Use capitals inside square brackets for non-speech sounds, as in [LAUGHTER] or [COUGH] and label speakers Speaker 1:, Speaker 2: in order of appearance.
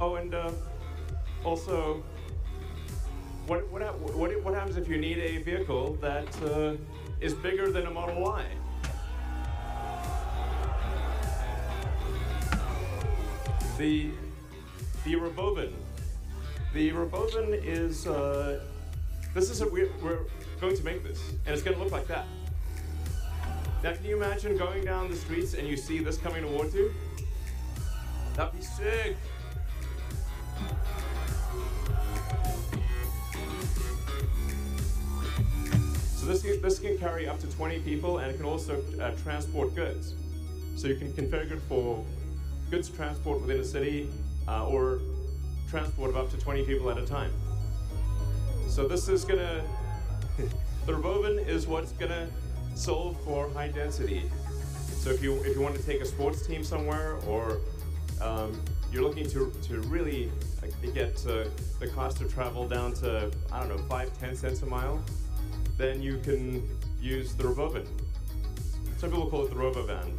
Speaker 1: Oh, and uh, also, what, what, what, what happens if you need a vehicle that uh, is bigger than a Model Y? The, the Robovan. The Robovan is, uh, this is, a, we're, we're going to make this, and it's going to look like that. Now, can you imagine going down the streets and you see this coming towards you? That'd be sick. This can, carry up to 20 people and it can also uh, transport goods. So you can configure it for goods transport within a city uh, or transport of up to 20 people at a time. So this is gonna, [LAUGHS] the Robovan is what's gonna solve for high density. So if you if you want to take a sports team somewhere or um, you're looking to, to really get uh, the cost of travel down to I don't know five ten cents a mile, then you can use the Robovan. Some people call it the Robovan.